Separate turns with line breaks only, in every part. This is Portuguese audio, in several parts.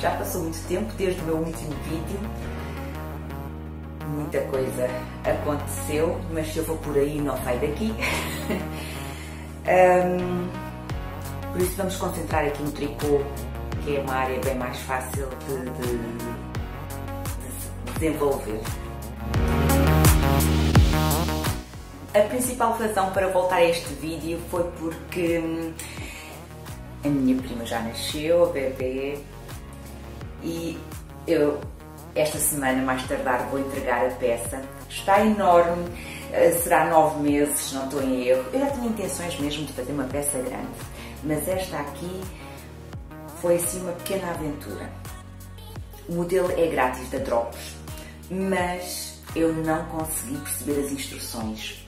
Já passou muito tempo desde o meu último vídeo. Muita coisa aconteceu, mas se eu vou por aí não sai daqui. um, por isso vamos concentrar aqui no tricô, que é uma área bem mais fácil de, de, de desenvolver. A principal razão para voltar a este vídeo foi porque hum, a minha prima já nasceu, a bebê, e eu esta semana mais tardar vou entregar a peça. Está enorme, eh, será nove meses, não estou em erro. Eu já tinha intenções mesmo de fazer uma peça grande, mas esta aqui foi assim uma pequena aventura. O modelo é grátis da Drops, mas eu não consegui perceber as instruções.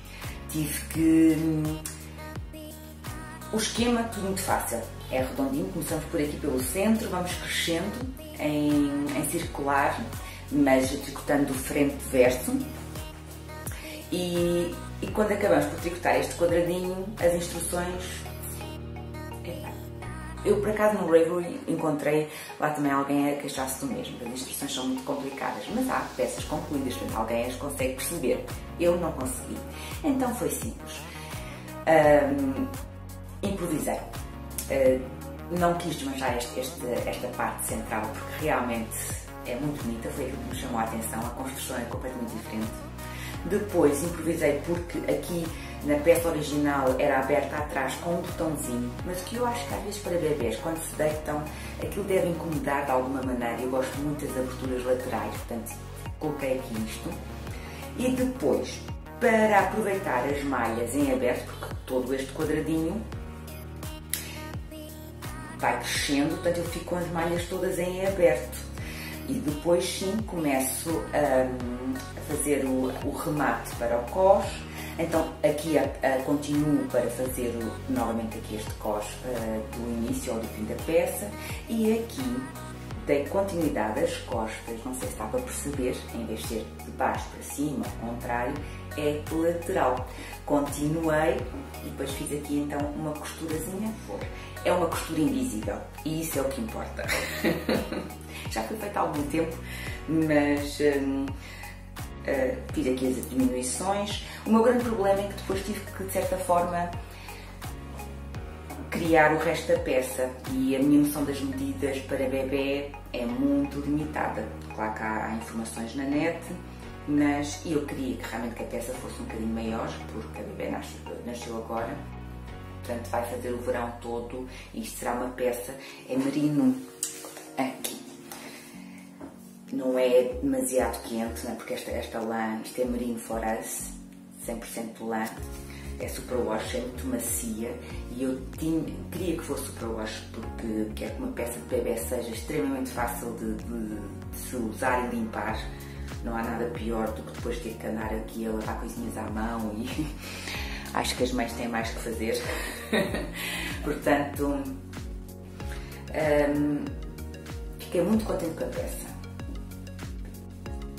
Tive que. Hum, o esquema, tudo muito fácil. É redondinho, começamos por aqui pelo centro, vamos crescendo em, em circular, mas tricotando frente-verso. E, e quando acabamos por tricotar este quadradinho, as instruções eu, por acaso, no Ravelry encontrei lá também alguém a queixar-se do mesmo. As instruções são muito complicadas, mas há peças concluídas, portanto, alguém as consegue perceber. Eu não consegui. Então foi simples. Um, improvisei. Uh, não quis desmanchar este, este, esta parte central, porque realmente é muito bonita, foi aquilo que me chamou a atenção. A construção é completamente diferente. Depois improvisei porque aqui na peça original era aberta atrás com um botãozinho, mas que eu acho que às vezes para bebês, quando se deitam, aquilo deve incomodar de alguma maneira. Eu gosto muito das aberturas laterais, portanto coloquei aqui isto. E depois, para aproveitar as malhas em aberto, porque todo este quadradinho vai crescendo, portanto eu fico com as malhas todas em aberto. E depois sim começo a, a fazer o, o remate para o cos então aqui a, a, continuo para fazer o, novamente aqui este cos uh, do início do fim da peça e aqui dei continuidade às costas, não sei se está para perceber, em vez de ser de baixo para cima, ao contrário, é lateral. Continuei e depois fiz aqui então uma costurazinha, é uma costura invisível e isso é o que importa. Já foi feito há algum tempo, mas hum, uh, fiz aqui as diminuições. O meu grande problema é que depois tive que, de certa forma, criar o resto da peça e a minha noção das medidas para bebê é muito limitada. Claro que há, há informações na net, mas eu queria que realmente que a peça fosse um bocadinho maior, porque a bebê nasceu, nasceu agora, portanto vai fazer o verão todo e isto será uma peça, é merino aqui não é demasiado quente, né? porque esta, esta lã, isto é merino us, 100% lã, é superwash, é muito macia e eu tinha, queria que fosse superwash porque quero que uma peça de bebê seja extremamente fácil de, de, de, se usar e limpar. Não há nada pior do que depois ter que andar aqui a lavar coisinhas à mão e acho que as mães têm mais que fazer. Portanto, um, fiquei muito contente com a peça.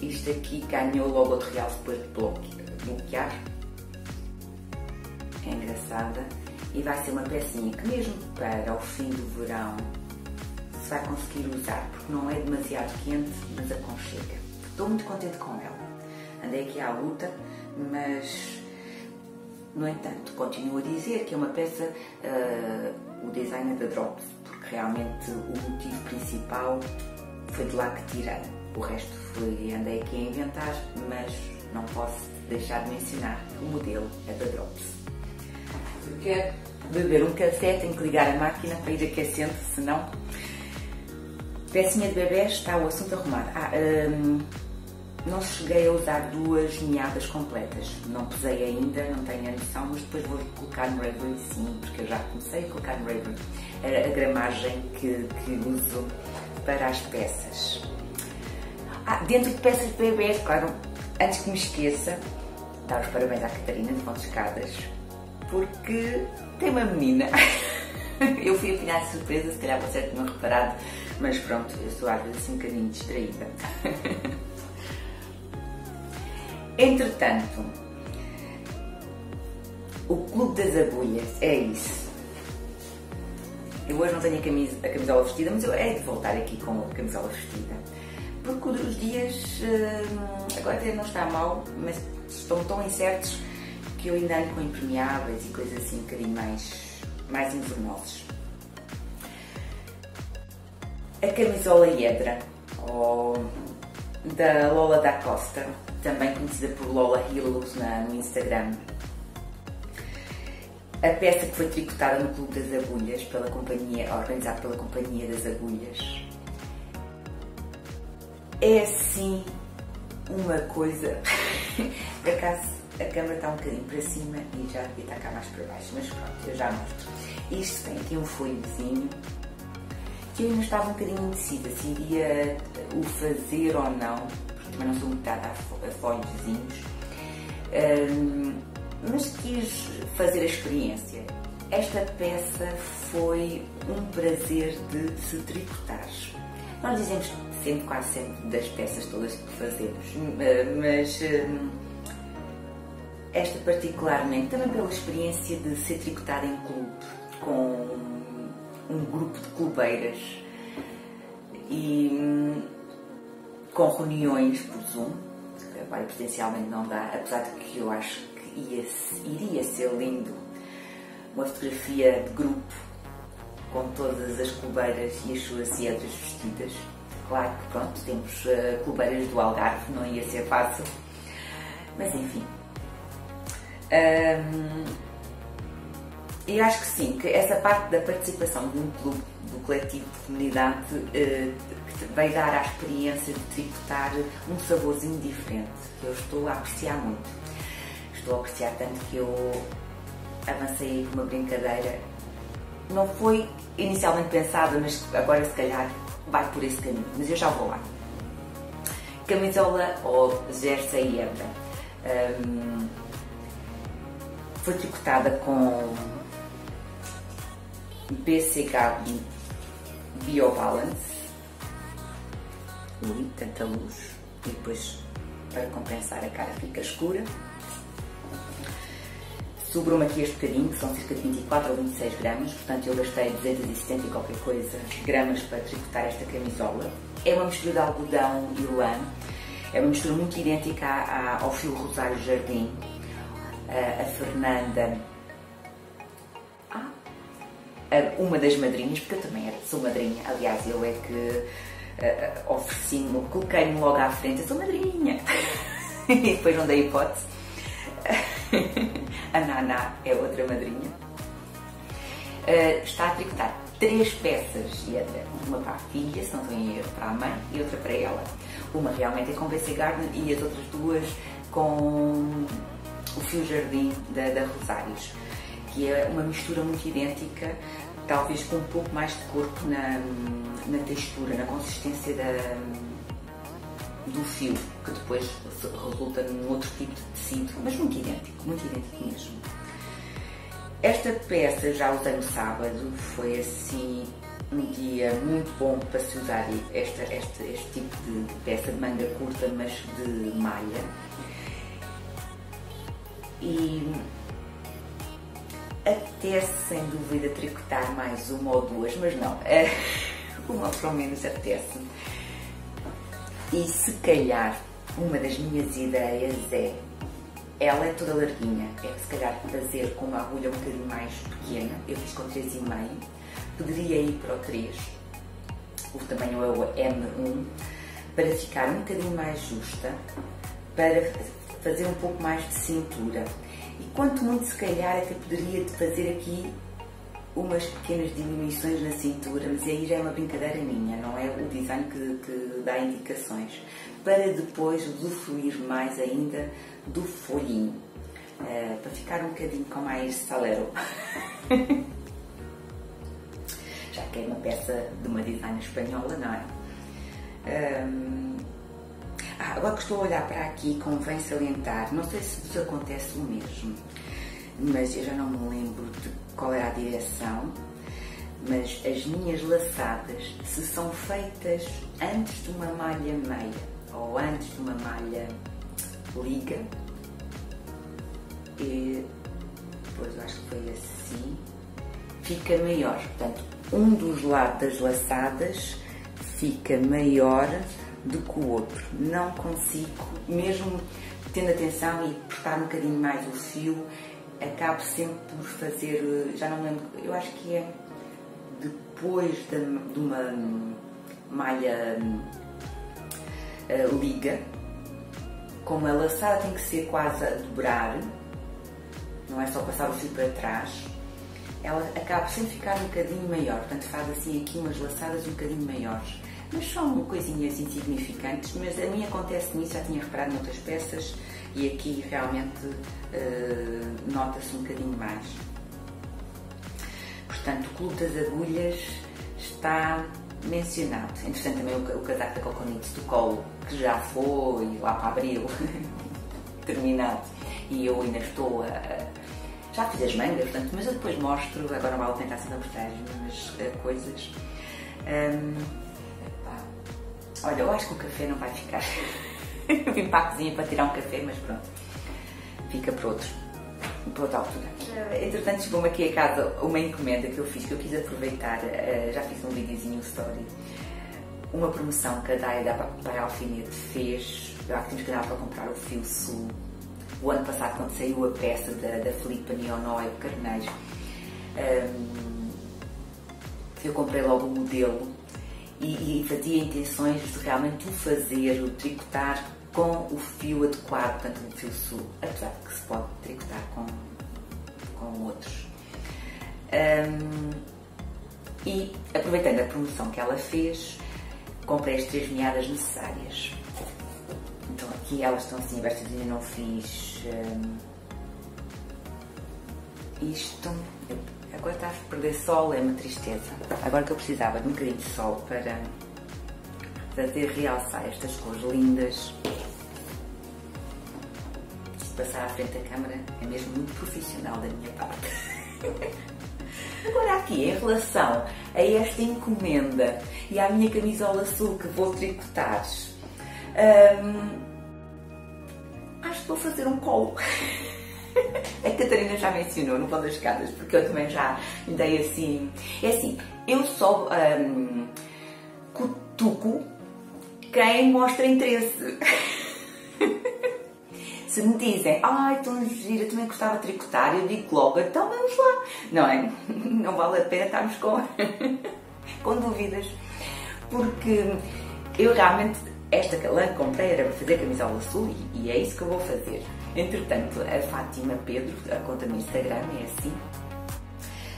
Isto aqui ganhou logo de real depois de bloquear. É engraçada. E vai ser uma pecinha que mesmo para o fim do verão se vai conseguir usar, porque não é demasiado quente, mas aconchega. Estou muito contente com ela. Andei aqui à luta, mas no entanto, continuo a dizer que é uma peça, uh, o design é da Drops, porque realmente o motivo principal foi de lá que tirei. O resto foi, andei aqui a inventar, mas não posso deixar de mencionar o modelo é da Drops. Se quer beber um café, tenho que ligar a máquina para ir aquecendo, senão. Pecinha de bebê está o assunto arrumado. Ah, hum, não cheguei a usar duas meadas completas. Não pesei ainda, não tenho a noção, mas depois vou colocar no Ravelry sim, porque eu já comecei a colocar no Ravelry a, gramagem que, que uso para as peças. Ah, dentro de peças de bebês, claro, antes que me esqueça, dar os parabéns à Catarina de Fontes Escadas, porque tem uma menina. eu fui apanhar de surpresa, se calhar você tinha reparado, mas pronto, eu sou às vezes assim um bocadinho distraída. Entretanto, o Clube das Agulhas é isso. Eu hoje não tenho a, camisa, a camisola vestida, mas eu é de voltar aqui com a camisola vestida. Porque os dias uh, agora até não está mal, mas estão tão incertos que eu ainda ando com impermeáveis e coisas assim um bocadinho mais, mais invernosos. A camisola Hiedra, ou da Lola da Costa, também conhecida por Lola Hills no Instagram. A peça que foi tricotada no Clube das Agulhas, pela companhia, organizado pela Companhia das Agulhas. É assim uma coisa. Por acaso a câmera está um bocadinho para cima e já devia estar cá mais para baixo, mas pronto, eu já mostro. Isto tem aqui um folhozinho que eu ainda estava um bocadinho indecisa se iria o fazer ou não, também não sou muito dada a folhozinhos, um, mas quis fazer a experiência. Esta peça foi um prazer de se tricotar. Nós dizemos sempre, quase sempre, das peças todas que fazemos, mas hum, esta particularmente, também pela experiência de ser tricotada em clube, com um grupo de clubeiras e hum, com reuniões por Zoom, agora presencialmente não dá, apesar de que eu acho que ia, iria ser lindo uma fotografia de grupo com todas as clubeiras e as suas cedras vestidas. Claro que pronto, temos uh, clubeiras do Algarve, não ia ser fácil, mas enfim. Um, e acho que sim, que essa parte da participação de um clube, do coletivo de comunidade, uh, vai dar à experiência de tributar um saborzinho diferente, que eu estou a apreciar muito. Estou a apreciar tanto que eu avancei com uma brincadeira. Não foi inicialmente pensada, mas agora se calhar vai por esse caminho, mas eu já vou lá. Camisola ou jersey hebra. Um, foi tricotada com BCK BioBalance. Ui, tanta luz. E depois, para compensar, a cara fica escura. Sobrou-me aqui este bocadinho, que são cerca de 24 ou 26 gramas, portanto eu gastei 270 e qualquer coisa gramas para tricotar esta camisola. É uma mistura de algodão e lã, é uma mistura muito idêntica ao fio Rosário Jardim. A Fernanda uma das madrinhas, porque eu também era, sou madrinha, aliás, eu é que uh, ofereci-me, coloquei-me logo à frente, eu sou madrinha. e depois não dei hipótese. a Naná é outra madrinha. Uh, está a tricotar três peças, e uma para a filha, se não tenho erro, para a mãe, e outra para ela. Uma realmente é com BC Garden e as outras duas com o fio jardim da, da Rosários, que é uma mistura muito idêntica talvez com um pouco mais de corpo na, na textura, na consistência da, do fio, que depois resulta num outro tipo de tecido, mas muito idêntico, muito idêntico mesmo. Esta peça já usei no sábado, foi assim um dia muito bom para se usar esta, esta, este tipo de peça de manga curta, mas de malha. E até sem dúvida tricotar mais uma ou duas, mas não, é, uma pelo menos apetece-me. E se calhar uma das minhas ideias é, ela é toda larguinha, é se calhar fazer com uma agulha um bocadinho mais pequena, eu fiz com 3,5, poderia ir para o 3, o tamanho é o M1, para ficar um bocadinho mais justa, para fazer um pouco mais de cintura e quanto muito se calhar até poderia fazer aqui umas pequenas diminuições na cintura, mas aí já é uma brincadeira minha, não é o design que, que dá indicações, para depois usufruir mais ainda do folhinho, uh, para ficar um bocadinho com mais salero. já que é uma peça de uma design espanhola, não é? Um, ah, agora que estou a olhar para aqui, convém salientar, não sei se vos acontece o mesmo, mas eu já não me lembro de qual era a direção, mas as minhas laçadas, se são feitas antes de uma malha meia ou antes de uma malha liga, e depois acho que foi assim, fica maior. Portanto, um dos lados das laçadas fica maior do que o outro. Não consigo, mesmo tendo atenção e prestar um bocadinho mais o fio, acabo sempre por fazer, já não lembro, eu acho que é depois de, de uma malha uh, liga, como a laçada tem que ser quase a dobrar, não é só passar o fio para trás, ela acaba sempre ficar um bocadinho maior, portanto faz assim aqui umas laçadas um bocadinho maiores. Mas são coisinhas insignificantes, mas a mim acontece nisso, já tinha reparado noutras peças e aqui realmente uh, nota-se um bocadinho mais. Portanto, o Clube das Agulhas está mencionado. Entretanto, também o, o casaco da Coconites do Colo, que já foi lá para abril, terminado, e eu ainda estou a. Já fiz as mangas, portanto, mas eu depois mostro, agora vale tentar sempre mostrar as mesmas uh, coisas. Um, olha, eu acho que o café não vai ficar. Vim para a cozinha para tirar um café, mas pronto, fica para outro, para outra altura. Eh, entretanto, chegou-me aqui a casa uma encomenda que eu fiz, que eu quis aproveitar, eh, já fiz um videozinho story, uma promoção que a Daia da Pai Alfinete fez, eu acho que tínhamos que para comprar o Fio Sul, o ano passado quando saiu a peça da, da Filipa Neonói Carneiro, um, eu comprei logo o modelo e, e fazia intenções de realmente o fazer, o tricotar com o fio adequado, portanto o fio sul, apesar de que se pode tricotar com, com outros. Um, e aproveitando a promoção que ela fez, comprei as três meadas necessárias. Então aqui elas estão assim abertas, ainda não fiz um, isto. Agora está a perder sol, é uma tristeza. Agora que eu precisava de um bocadinho de sol para fazer realçar estas cores lindas. Se passar à frente da câmera é mesmo muito profissional da minha parte. Agora aqui, em relação a esta encomenda e à minha camisola azul que vou tricotar, hum, acho que vou fazer um colo. A Catarina já mencionou no Pão das Escadas, porque eu também já dei assim. É assim, eu só um, cutuco quem mostra interesse. Se me dizem, ai, tão gira, também gostava de tricotar, eu digo logo, então vamos lá. Não é? Não vale a pena estarmos com, com dúvidas. Porque eu realmente, esta lã que comprei era para fazer camisola azul e, e é isso que eu vou fazer. Entretanto, a Fátima Pedro, a conta no Instagram é assim,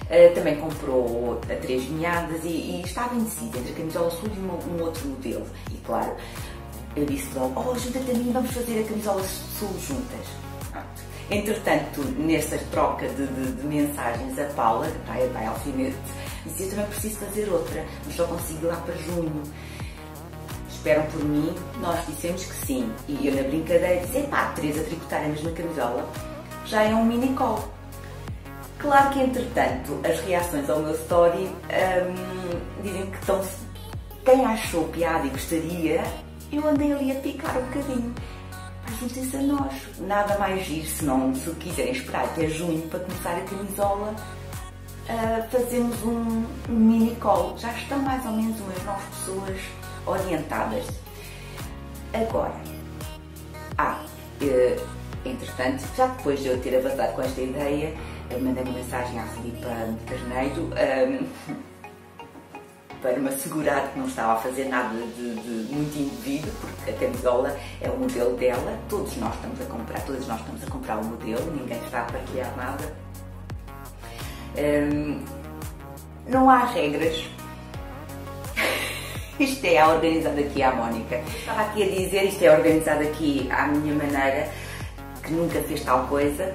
Uh, também comprou a três vinhadas e, e, estava indecisa entre a camisola sul e um, um, outro modelo. E claro, eu disse logo, oh, junta-te a mim, vamos fazer a camisola sul juntas. Entretanto, nessa troca de, de, de, mensagens, a Paula, da Pai Alfinete, disse, eu também preciso fazer outra, mas só consigo lá para junho esperam por mim, nós dissemos que sim. E eu na brincadeira disse, epá, Teresa tricotar a mesma camisola já é um mini call. Claro que entretanto as reações ao meu story hum, dizem que estão quem achou piada e gostaria, eu andei ali a picar um bocadinho. Mas juntem-se a nós, nada mais giro se não, se quiserem esperar até junho para começar a camisola, uh, fazemos um, um mini call. Já estão mais ou menos umas nove pessoas orientadas. Agora, ah, entretanto, já depois de eu ter avançado com esta ideia, mandei uma mensagem à Filipa Carneiro um, ehm, para me assegurar que não estava a fazer nada de, de, muito indevido, porque a camisola é o modelo dela, todos nós estamos a comprar, todos nós estamos a comprar o modelo, ninguém está a partilhar nada. Um, ehm, não há regras isto é organizado aqui à Mónica. Estava aqui a dizer, isto é organizado aqui à minha maneira, que nunca fez tal coisa.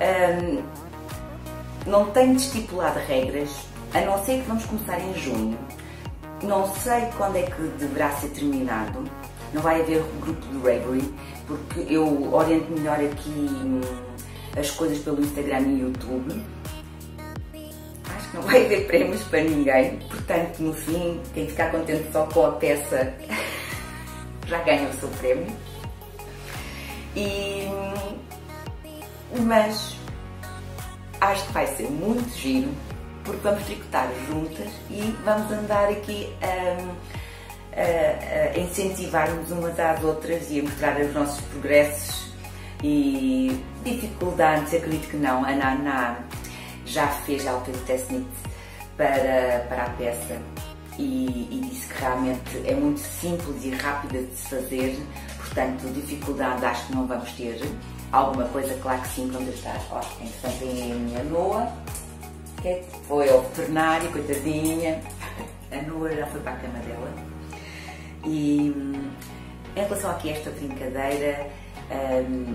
Um, não tenho estipulado regras, a não ser que vamos começar em junho. Não sei quando é que deverá ser terminado. Não vai haver grupo de Ravelry, porque eu oriento melhor aqui hum, as coisas pelo Instagram e YouTube não vai haver prémios para ninguém, portanto, no fim, quem ficar contente só com a peça já ganha o seu prémio. E, mas acho que vai ser muito giro porque vamos tricotar juntas e vamos andar aqui a, a, a incentivar-nos umas às outras e a mostrar os nossos progressos e dificuldades, acredito que não. A Naná já fez a autotest para, para a peça e, e, disse que realmente é muito simples e rápida de se fazer, portanto, dificuldade acho que não vamos ter. Alguma coisa, claro que sim, quando está. Ó, entretanto, tem a minha Noa, que foi ao veterinário, coitadinha. A Noa já foi para a cama dela. E em relação aqui a esta brincadeira, hum,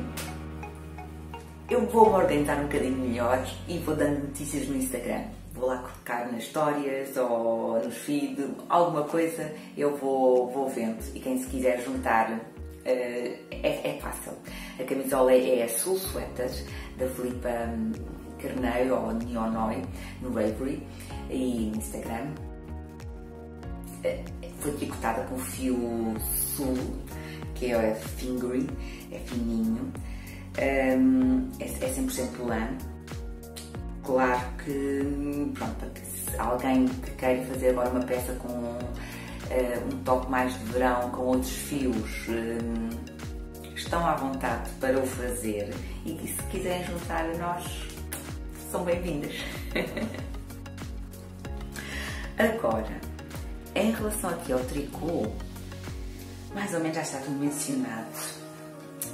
eu vou-me organizar um bocadinho melhor e vou dando notícias no Instagram vou lá colocar nas histórias ou nos feed, alguma coisa eu vou, vou vendo. E quem se quiser juntar uh, é, é, fácil. A camisola é a Sul Sweaters da Filipa hum, Carneiro ou Neonoi no Ravelry e Instagram. Uh, foi tricotada com fio sul, que é fingering, é fininho. Um, é, é 100% lã. Claro que, pronto, se alguém que queira fazer agora uma peça com uh, um toque mais de verão, com outros fios, uh, estão à vontade para o fazer. E que se quiserem juntar a nós, são bem-vindas. agora, em relação aqui ao tricô, mais ou menos já está tudo mencionado,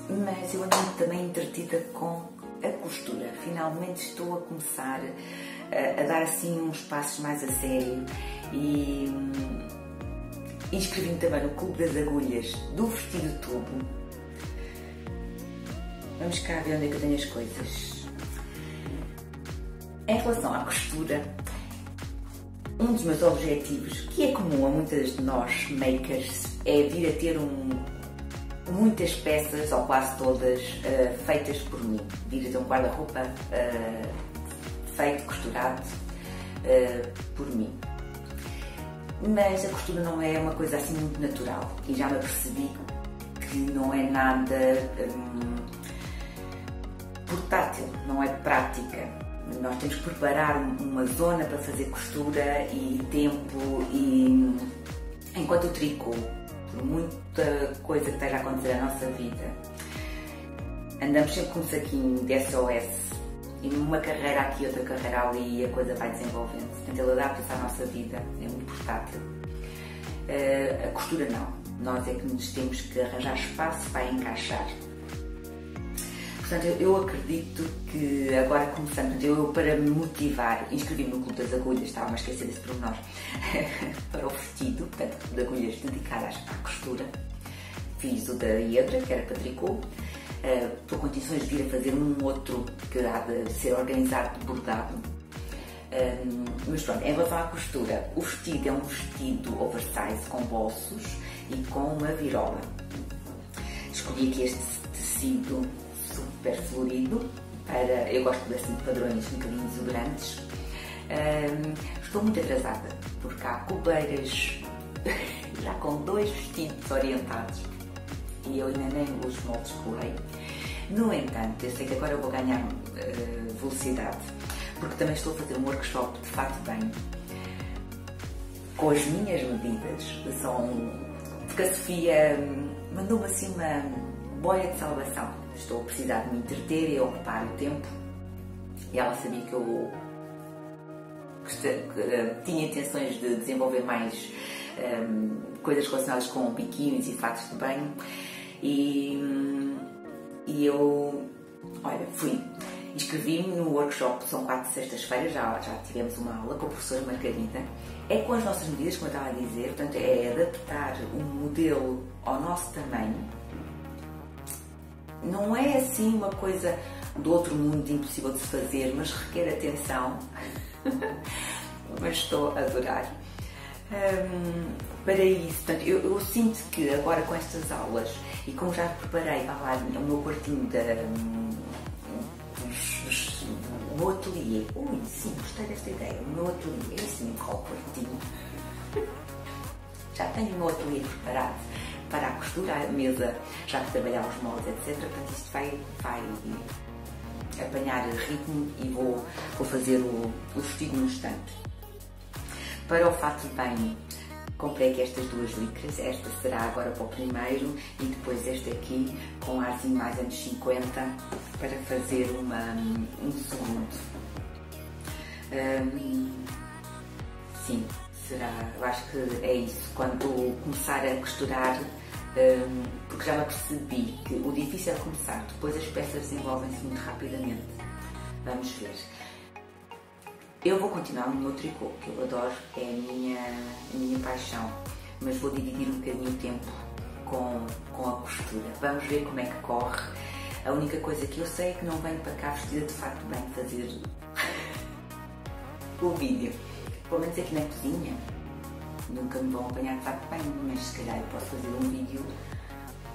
mas eu ando também entretida com a costura. Finalmente estou a começar a, a dar assim uns passos mais a sério e hum, inscrevi-me também no Clube das Agulhas do Vestido Tubo. Vamos cá ver onde é que eu tenho as coisas. Em relação à costura, um dos meus objetivos, que é comum a muitas de nós makers, é vir a ter um muitas peças, ou quase todas, uh, feitas por mim. Vir de um guarda-roupa uh, feito, costurado uh, por mim. Mas a costura não é uma coisa assim muito natural e já me apercebi que não é nada um, portátil, não é prática. Nós temos que preparar uma zona para fazer costura e tempo e enquanto o tricô muita coisa que esteja a acontecer na nossa vida, andamos sempre com um saquinho de SOS e numa carreira aqui, outra carreira ali e a coisa vai desenvolvendo. Portanto, ele adapta-se à nossa vida, é muito portátil. Uh, a costura não, nós é que nos temos que arranjar espaço para encaixar. Portanto, eu acredito que agora começando, eu para me motivar, inscrevi-me no Clube das Agulhas, estava a esquecer desse pormenor, para o vestido, portanto, de agulhas dedicadas à costura. Fiz o da Hiedra, que era para tricô. Uh, estou com condições de ir a fazer um outro que há de ser organizado de bordado. Um, mas pronto, em relação à costura, o vestido é um vestido oversize com bolsos e com uma virola. Escolhi aqui este tecido super florido. Para, eu gosto assim de padrões um bocadinho exuberantes. Um, estou muito atrasada, porque há cobeiras já com dois vestidos orientados e eu ainda nem os moldes colei. No entanto, eu sei que agora eu vou ganhar uh, velocidade, porque também estou a fazer um workshop de fato bem com as minhas medidas. São, porque a Sofia hum, mandou-me assim uma boia de salvação estou a precisar de me entreter e ocupar o tempo. E ela sabia que eu eh, tinha intenções de desenvolver mais um, ehm, coisas relacionadas com biquínis e fatos de banho. E, e eu, olha, fui. Inscrevi-me no workshop, são quatro sextas-feiras, já, já tivemos uma aula com a professora Margarida. É com as nossas medidas, como eu estava a dizer, portanto, é adaptar um modelo ao nosso tamanho não é assim uma coisa do outro mundo impossível de se fazer, mas requer atenção. mas estou a adorar. Um, para isso, portanto, eu, eu, sinto que agora com estas aulas e como já preparei para lá o meu quartinho da, o meu ateliê, ui, sim, gostei desta ideia, o meu ateliê, assim, qual quartinho? já tenho o meu ateliê preparado para a costura, a mesa já que trabalhar os moldes, etc. Portanto, isto vai, vai, apanhar ritmo e vou, vou fazer o, o vestido no instante. Para o fato de banho, comprei aqui estas duas licras, esta será agora para o primeiro e depois esta aqui com arzinho mais anos 50 para fazer uma, um segundo. Um, sim, será, eu acho que é isso. Quando começar a costurar, um, porque já me percebi que o difícil é começar, depois as peças desenvolvem-se muito rapidamente. Vamos ver. Eu vou continuar no meu tricô, que eu adoro, é a minha, a minha paixão, mas vou dividir um bocadinho o tempo com, com a costura. Vamos ver como é que corre. A única coisa que eu sei é que não venho para cá vestida de facto bem fazer o vídeo. Pelo menos aqui na cozinha. Nunca me vão apanhar de facto bem, mas se calhar eu posso fazer um vídeo,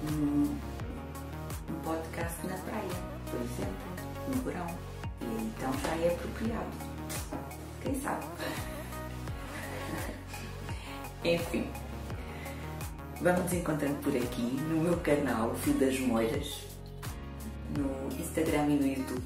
um, um podcast na praia, por exemplo, no verão. E então já é apropriado. Quem sabe? Enfim, vamos nos encontrando por aqui no meu canal Fio das Moiras, no Instagram e no YouTube.